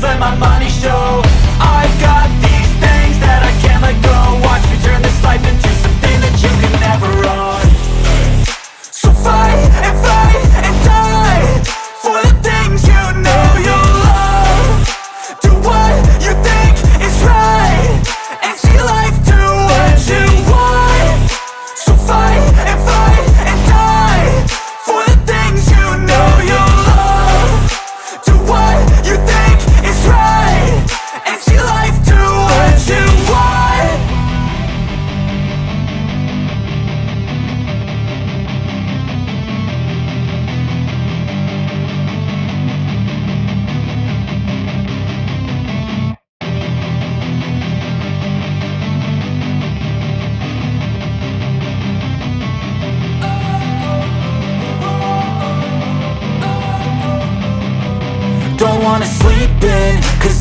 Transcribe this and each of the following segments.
let my money show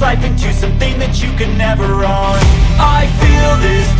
life into something that you can never own. I feel this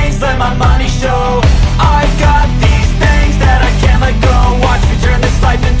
let my money show. I've got these things that I can't let go. Watch me turn this life into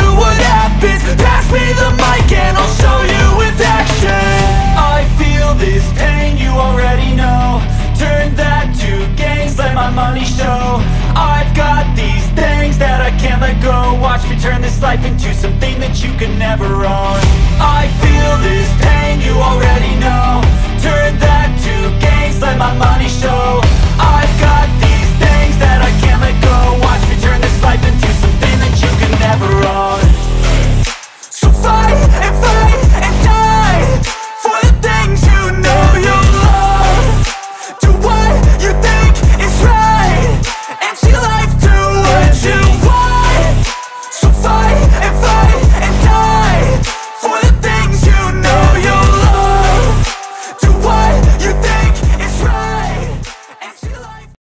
life into something that you can never own. I feel